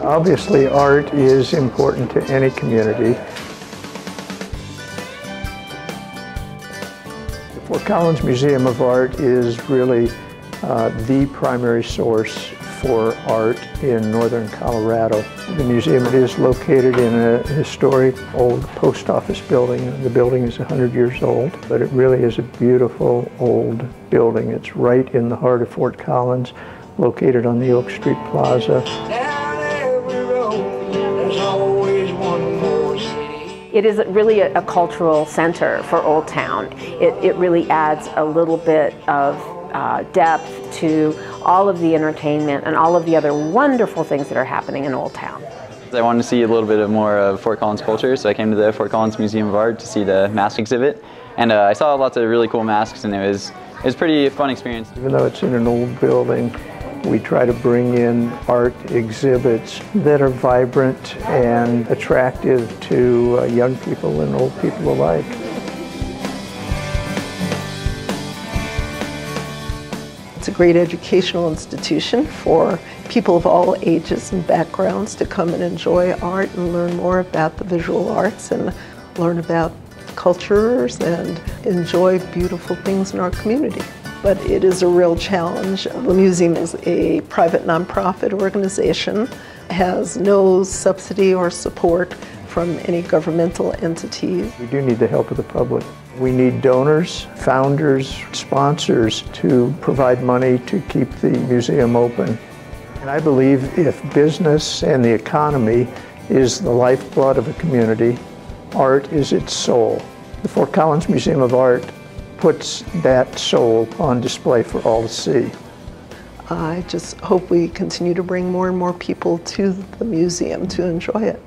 Obviously, art is important to any community. The Fort Collins Museum of Art is really uh, the primary source for art in northern Colorado. The museum is located in a historic old post office building. The building is 100 years old, but it really is a beautiful old building. It's right in the heart of Fort Collins, located on the Oak Street Plaza. It is really a, a, cultural center for Old Town. It, it really adds a little bit of uh, depth to all of the entertainment and all of the other wonderful things that are happening in Old Town. I wanted to see a little bit more of Fort Collins culture, so I came to the Fort Collins Museum of Art to see the mask exhibit. And uh, I saw lots of really cool masks, and it was, it was a pretty fun experience. Even though it's in an old building, we try to bring in art exhibits that are vibrant and attractive to uh, young people and old people alike. It's a great educational institution for people of all ages and backgrounds to come and enjoy art and learn more about the visual arts and learn about cultures and enjoy beautiful things in our community. But it is a real challenge. The museum is a private nonprofit organization, has no subsidy or support from any governmental entities. We do need the help of the public. We need donors, founders, sponsors to provide money to keep the museum open. And I believe if business and the economy is the lifeblood of a community, art is its soul. The Fort Collins Museum of Art puts that soul on display for all to see. I just hope we continue to bring more and more people to the museum to enjoy it.